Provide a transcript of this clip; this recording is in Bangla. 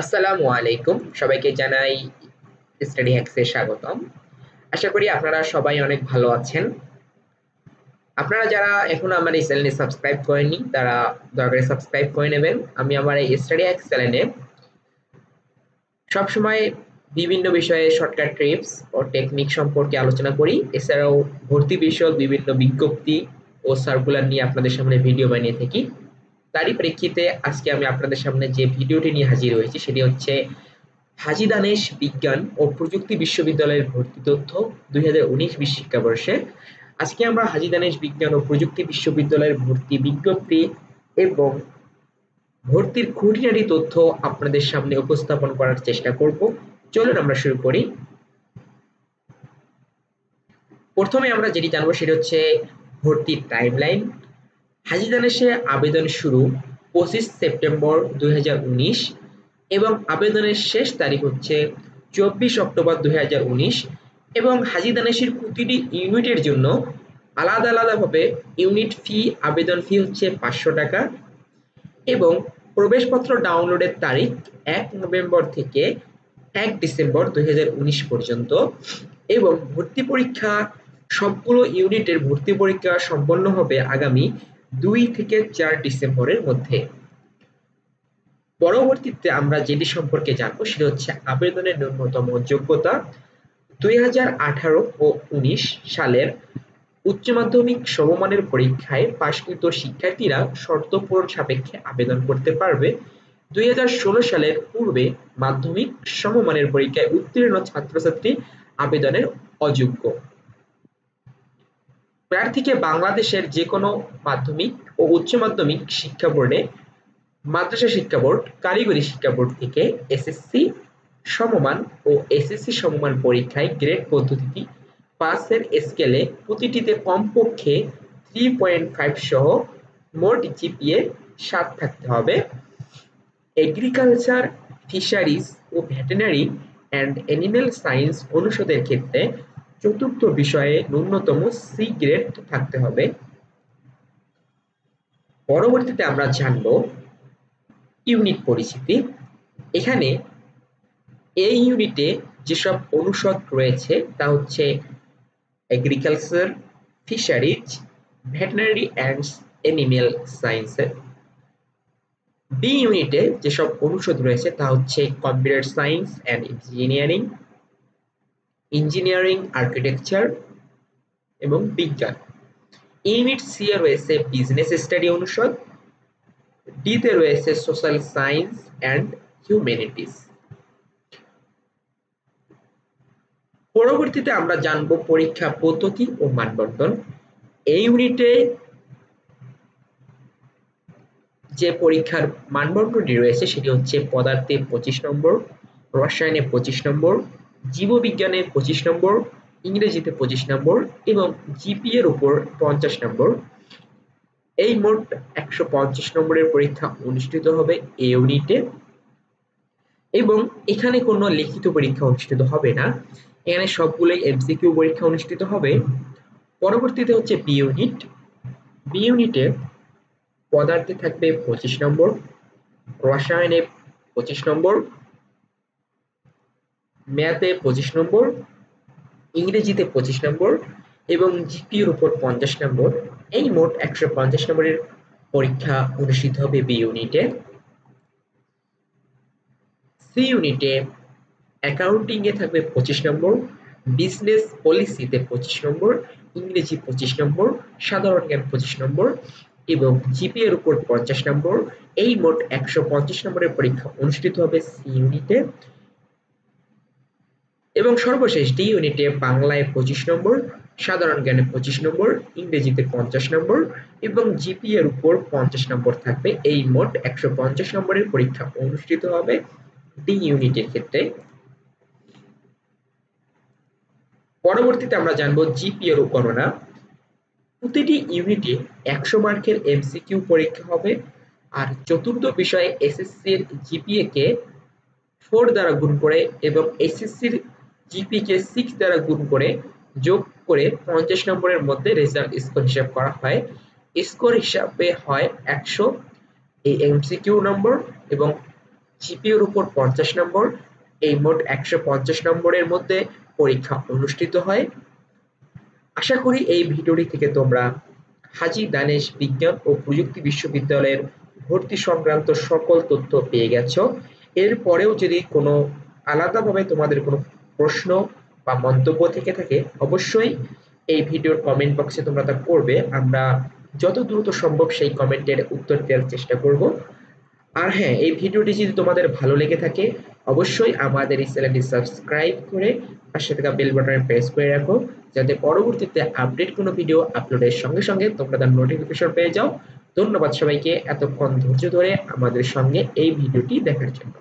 আসসালামু আলাইকুম। সবাইকে জানাই স্টাডি হ্যাক্সে স্বাগতম। আশা করি আপনারা সবাই অনেক ভালো আছেন। আপনারা যারা এখনও আমার এই চ্যানেলে সাবস্ক্রাইব করেননি, তারা দয়া করে সাবস্ক্রাইব করে নেবেন। আমি আমার এই স্টাডি হ্যাক্স চ্যানেলে সবসময় বিভিন্ন বিষয়ে শর্টকাট ট্রিপস ও টেকনিক সম্পর্কে আলোচনা করি। এছাড়াও ভর্তি বিষয়ক বিভিন্ন বিজ্ঞপ্তি ও সার্কুলার নিয়ে আপনাদের সামনে ভিডিও বানিয়ে থাকি। তারই প্রেক্ষিতে আজকে আমি আপনাদের সামনে যে ভিডিওটি নিয়ে হাজির হয়েছি, সেটি হচ্ছে হাজি দানেশ বিজ্ঞান ও প্রযুক্তি বিশ্ববিদ্যালয়ের ভর্তি তথ্য দুই হাজার উনিশ বিশ শিক্ষাবর্ষে আজকে আমরা হাজি দানেশ বিজ্ঞান ও প্রযুক্তি বিশ্ববিদ্যালয়ের ভর্তি বিজ্ঞপ্তি এবং ভর্তির খুঁটিনাটি তথ্য আপনাদের সামনে উপস্থাপন করার চেষ্টা করব। চলুন আমরা শুরু করি। প্রথমে আমরা যেটি জানব, সেটি হচ্ছে ভর্তির টাইমলাইন হাজি দানেশে আবেদন শুরু পঁচিশ সেপ্টেম্বর দুই হাজার উনিশ এবং আবেদনের শেষ তারিখ হচ্ছে চব্বিশ অক্টোবর দুই এবং হাজি দানেশের প্রতিটি ইউনিটের জন্য আলাদা আলাদাভাবে ইউনিট ফি, আবেদন ফি হচ্ছে পাঁচশো টাকা এবং প্রবেশপত্র ডাউনলোডের তারিখ এক নভেম্বর থেকে এক ডিসেম্বর দুই হাজার উনিশ পর্যন্ত এবং ভর্তি পরীক্ষা, সবগুলো ইউনিটের ভর্তি পরীক্ষা সম্পন্ন হবে আগামী দুই থেকে চার ডিসেম্বরের মধ্যে। পরবর্তীতে আমরা যেটি সম্পর্কে জানব সেটা হচ্ছে আবেদনের ন্যূনতম যোগ্যতা দুই ও উনিশ সালের উচ্চ মাধ্যমিক সমমানের পরীক্ষায় পাশকৃত শিক্ষার্থীরা শর্ত পূরণ সাপেক্ষে আবেদন করতে পারবে। দুই হাজার ষোলো সালের পূর্বে মাধ্যমিক সমমানের পরীক্ষায় উত্তীর্ণ ছাত্রছাত্রী আবেদনের অযোগ্য। প্রার্থীকে বাংলাদেশের যে কোনো মাধ্যমিক ও উচ্চ মাধ্যমিক শিক্ষা বোর্ডে, মাদ্রাসা শিক্ষা বোর্ড, কারিগরি শিক্ষা বোর্ড থেকে এসএসসি সমমান ও এসএসসি সমমান পরীক্ষায় গ্রেড পদ্ধতিটি পাসের স্কেলে প্রতিটিতে কমপক্ষে থ্রি পয়েন্ট ফাইভ সহ মোট জিপিএ সাত থাকতে হবে। এগ্রিকালচার ফিশারিজ ও ভেটেনারি অ্যান্ড অ্যানিমেল সায়েন্স অনুষদের ক্ষেত্রে চতুর্থ বিষয়ে ন্যূনতম সি গ্রেড থাকতে হবে। পরবর্তীতে আমরা জানব ইউনিট পরিচিতি। এখানে এই ইউনিটে যেসব অনুষদ রয়েছে, তা হচ্ছে agriculture fisheries veterinary and animal সায়েন্সের বি ইউনিটে যেসব অনুষদ রয়েছে, তা হচ্ছে computer science and engineering engineering, architecture এবং বিজ্ঞান। ইউনিট সি এ রয়েছে বিজনেস স্টাডি অনুষদ ডিতে রয়েছে সোশ্যাল সায়েন্স অ্যান্ড হিউম্যানিটিস। পরবর্তীতে আমরা জানব পরীক্ষা পদ্ধতি ও মানবন্টন এই ইউনিটে যে পরীক্ষার মানবন্টনটি রয়েছে, সেটি হচ্ছে পদার্থে পঁচিশ নম্বর, রসায়নে পঁচিশ নম্বর জীববিজ্ঞানে পঁচিশ নম্বর, ইংরেজিতে পঁচিশ নম্বর এবং জিপি এর উপর পঞ্চাশ নম্বর। এই মোট একশো পঞ্চাশ নম্বরের পরীক্ষা অনুষ্ঠিত হবে এ ইউনিটে এবং এখানে কোনো লিখিত পরীক্ষা অনুষ্ঠিত হবে না। এখানে সবগুলোই এমসিকিউ পরীক্ষা অনুষ্ঠিত হবে। পরবর্তীতে হচ্ছে বি ইউনিট বি ইউনিটে পদার্থে থাকবে পঁচিশ নম্বর, রসায়নে পঁচিশ নম্বর ম্যাথে পঁচিশ নম্বর, ইংরেজিতে পঁচিশ নম্বর এবং জিপির উপর পঞ্চাশ নম্বর। এই মোট একশো পঞ্চাশ নম্বরের পরীক্ষা অনুষ্ঠিত হবে বি ইউনিটে। সি ইউনিটে অ্যাকাউন্টিং এ থাকবে পঁচিশ নম্বর, বিজনেস পলিসিতে পঁচিশ নম্বর, ইংরেজি পঁচিশ নম্বর, সাধারণ জ্ঞান পঁচিশ নম্বর এবং জিপি এর উপর পঞ্চাশ নম্বর। এই মোট একশো পঞ্চাশ নম্বরের পরীক্ষা অনুষ্ঠিত হবে সি ইউনিটে। এবং সর্বশেষ ডি ইউনিটে বাংলায় পঁচিশ নম্বর, সাধারণ জ্ঞানে পঁচিশ নম্বর, ইংরেজিতে পঞ্চাশ নম্বর এবং জিপি এর উপর পঞ্চাশ নম্বর থাকবে। এই মোট একশো পঞ্চাশ নম্বরের পরীক্ষা অনুষ্ঠিত হবে ডি ইউনিটের ক্ষেত্রে। পরবর্তীতে আমরা জানব জিপি এর গণনা প্রতিটি ইউনিটে একশো মার্কের এমসিকিউ পরীক্ষা হবে আর চতুর্থ বিষয়ে এসএসসির জিপিএ কে ফোর দ্বারা গুণ করে এবং এসএসসির জিপি কে সিক্স দ্বারা গুণ করে যোগ করে পঞ্চাশ নম্বরের মধ্যে রেজাল্ট স্কোর হিসাব করা হয়। স্কোর হিসাবে হয় একশো, এই এমসিকিউ নম্বর এবং জিপিওর উপর পঞ্চাশ নম্বর, এই মোট একশো পঞ্চাশ নম্বরের মধ্যে পরীক্ষা অনুষ্ঠিত হয়। আশা করি এই ভিডিওটি থেকে তোমরা হাজি দানেশ বিজ্ঞান ও প্রযুক্তি বিশ্ববিদ্যালয়ের ভর্তি সংক্রান্ত সকল তথ্য পেয়ে গেছো। এরপরেও যদি কোনো আলাদাভাবে তোমাদের কোনো প্রশ্ন বা মন্তব্য থেকে থাকে, অবশ্যই এই ভিডিওর কমেন্ট বক্সে তোমরা তা করবে। আমরা যত দ্রুত সম্ভব সেই কমেন্টের উত্তর দেওয়ার চেষ্টা করব। আর হ্যাঁ এই ভিডিওটি যদি তোমাদের ভালো লেগে থাকে, অবশ্যই আমাদের এই চ্যানেলটি সাবস্ক্রাইব করে পাশে থাকা বেল বাটনে প্রেস করে রাখো, যাতে পরবর্তীতে আপডেট কোনো ভিডিও আপলোডের সঙ্গে সঙ্গে তোমরা তার নোটিফিকেশন পেয়ে যাও। ধন্যবাদ সবাইকে, এতক্ষণ ধৈর্য ধরে আমাদের সঙ্গে এই ভিডিওটি দেখার জন্য।